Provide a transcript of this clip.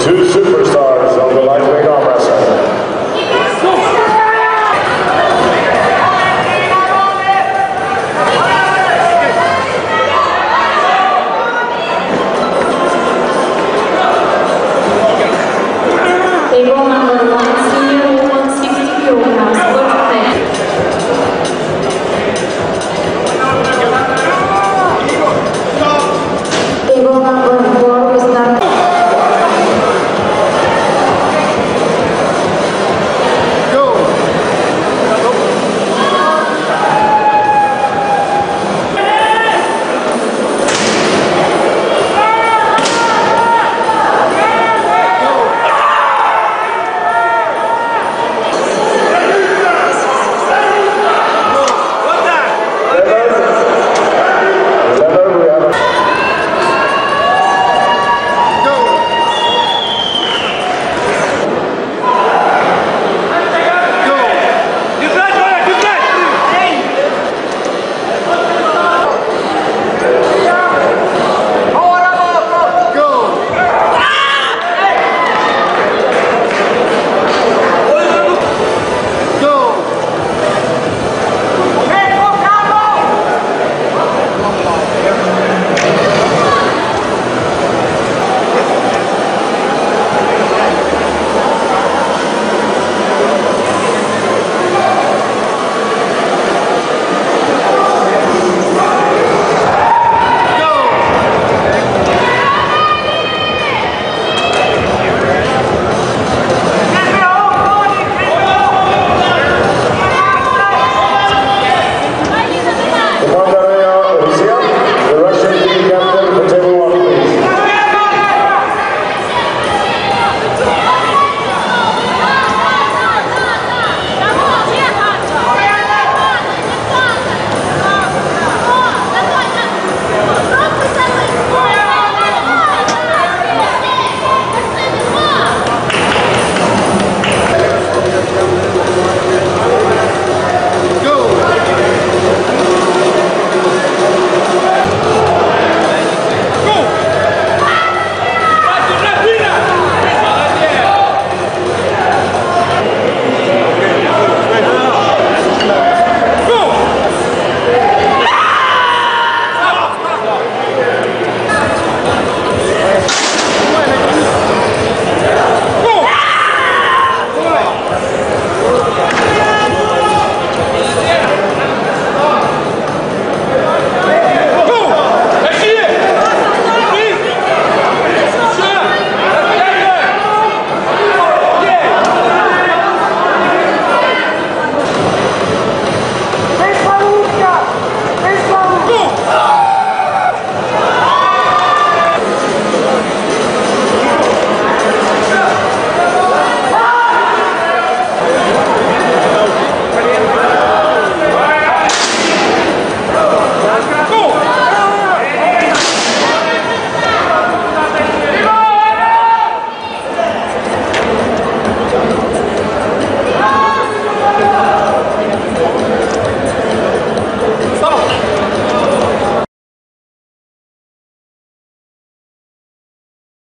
two superstars.